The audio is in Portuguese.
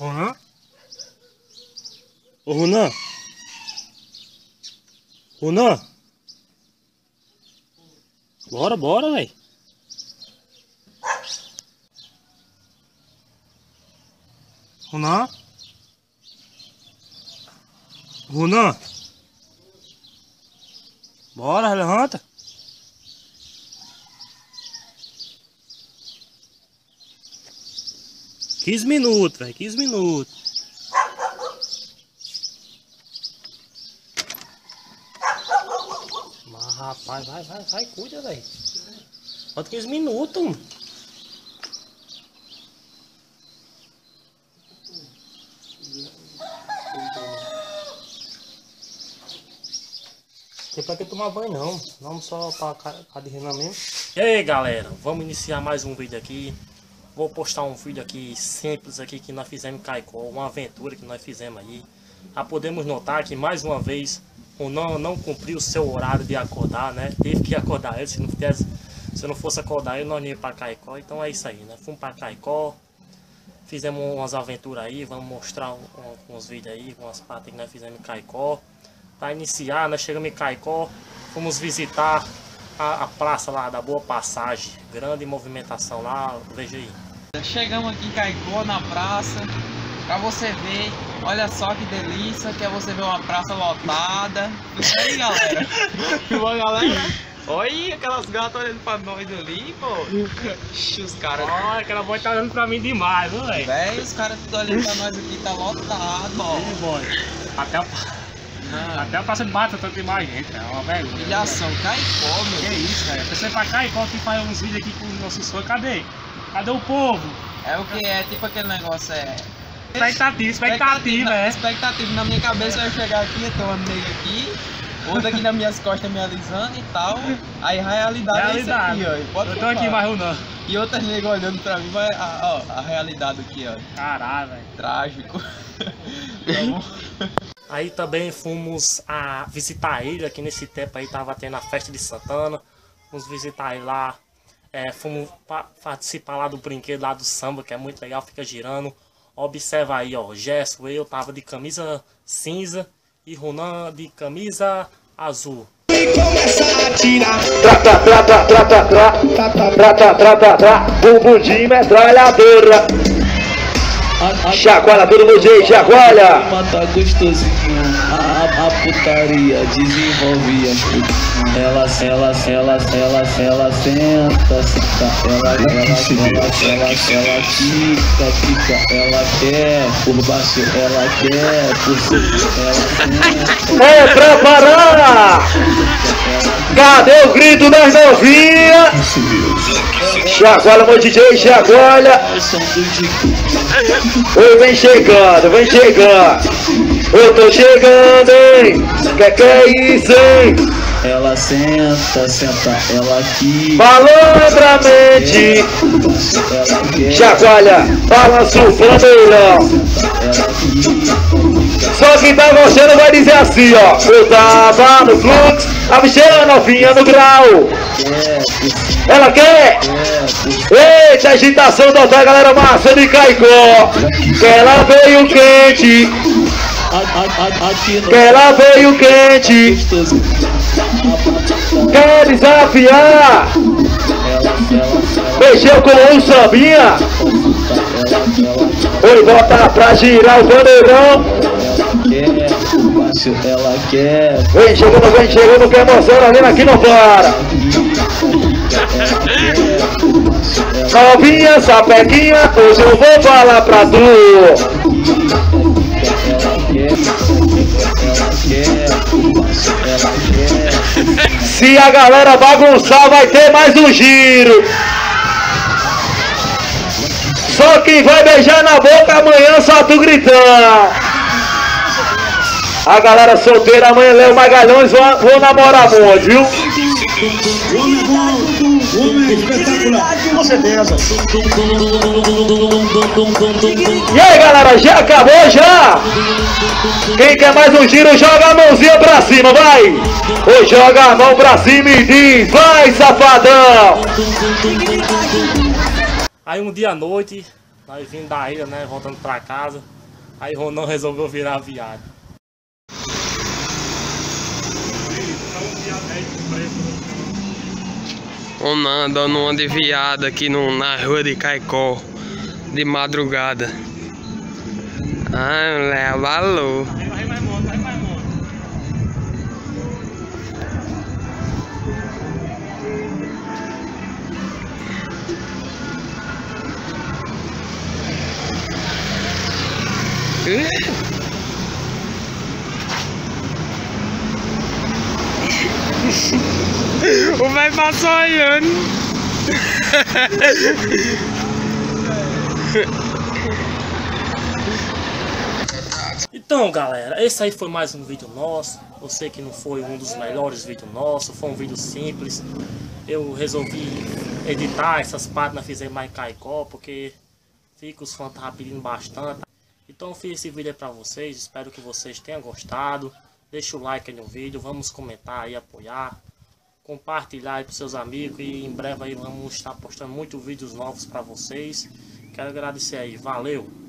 Ronan? Ô Ronan? Ronan? Bora, bora, velho. Ronan? Ronan? Bora, levanta. Quinze minutos, velho. Quinze minutos. Mas rapaz, vai, vai, vai, cuida, velho. Falta 15 minutos. mano. Tem pra que tomar banho não, vamos só pra cá de Renan mesmo. E aí galera, vamos iniciar mais um vídeo aqui. Vou postar um vídeo aqui simples aqui que nós fizemos em Caicó, uma aventura que nós fizemos aí. Já podemos notar que mais uma vez o não não cumpriu o seu horário de acordar, né? Teve que acordar ele, se não fizesse, se não fosse acordar ele, nós não ia pra Caicó. Então é isso aí, né? Fomos pra Caicó, fizemos umas aventuras aí, vamos mostrar uns vídeos aí, umas partes que nós fizemos em Caicó. Para iniciar, nós chegamos em Caicó, fomos visitar a, a praça lá da Boa Passagem, grande movimentação lá, veja aí. Chegamos aqui em Caicó, na praça, pra você ver, olha só que delícia, que é você ver uma praça lotada. Isso aí, galera. Boa, galera. Olha aquelas gatas olhando pra nós ali, pô. Os caras. Olha, aquela boy tá olhando pra mim demais, viu, velho? Véi, os caras tudo olhando pra nós aqui, tá lotado, ó. Ih, boy. Até a, Ah, até a praça de bata tanto tem mais gente, é uma vergonha. Pilhação, Caicó, Que meu. isso, velho? A pessoa pra cá e volta e faz uns vídeos aqui com os nossos fãs, cadê? Cadê o povo? É o que é, tipo aquele negócio, é. Expectativa, expectativa, é. Expectativa na minha cabeça eu ia chegar aqui, eu tô meio aqui, outra aqui nas minhas costas me alisando e tal. Aí a realidade, Realidade. é isso aqui, ó. Pode Eu tô aqui, mas não. E outras negras olhando pra mim, mas a, ó, a realidade aqui, ó. Caralho, velho. Trágico. Aí também fomos a visitar ele aqui nesse tempo aí tava tendo a festa de Santana. Fomos visitar ele lá. É, fomos participar lá do brinquedo lá do samba, que é muito legal, fica girando. Observa aí, ó, Gesso, eu tava de camisa cinza e Ronan de camisa azul. E começa a atirar. De. Chacoalha todo mundo aí, chacoalha. Mata gostosinho, a, a, a putaria desenvolvia. Ela, ela, ela, ela, ela senta, senta, ela, ela, ela, ela, ela quica, quica, ela quer, por baixo ela quer, por cima ela senta, É pra parar. Cadê o grito das novinhas? Chacoalha, meu DJ, chacoalha. Oi, vem chegando, vem chegando. Eu tô chegando, hein? Que que é isso, hein? Ela senta, senta, ela quica, Malandramente. Chacoalha, balança o bandeirão. ela quica. Só quem tá gostando vai dizer assim, ó. Eu tava no fluxo, a bicheira novinha no grau. Ela quer? Eita, agitação total, galera massa de Caicó. Que ela veio quente, que ela veio quente. Quer desafiar? Mexeu com um sambinha. ela, ela, Oi, volta pra girar o bandeirão. Quer, baixo ela quer, Vem chegando, vem chegando, que emoção, a Lena aqui não para. Novinha, sapequinha, hoje eu vou falar pra tu. quer, quer, quer. Se a galera bagunçar, vai ter mais um giro. Só quem vai beijar na boca amanhã, só tu gritando. A galera solteira amanhã, Léo Magalhães, vão, vão namorar muito, viu? E aí, galera, já acabou já? Quem quer mais um giro, joga a mãozinha pra cima, vai! Ou joga a mão pra cima e diz, vai, safadão! Aí um dia à noite, nós vindo da ilha, né? Voltando pra casa. Aí Ronan resolveu virar viado. Ronan dando uma de viado aqui no, na rua de Caicó. De madrugada. Ai, mulher, valor. o passou olhando. Então galera, esse aí foi mais um vídeo nosso. Eu sei que não foi um dos melhores vídeos nossos Foi um vídeo simples. Eu resolvi editar essas páginas Fizer mais caicó Porque fica os fãs pedindo bastante. Então eu fiz esse vídeo aí pra vocês. Espero que vocês tenham gostado. Deixa o like aí no vídeo Vamos comentar e apoiar Compartilhar aí pros seus amigos E em breve aí vamos estar postando muitos vídeos novos pra vocês Quero agradecer aí, valeu!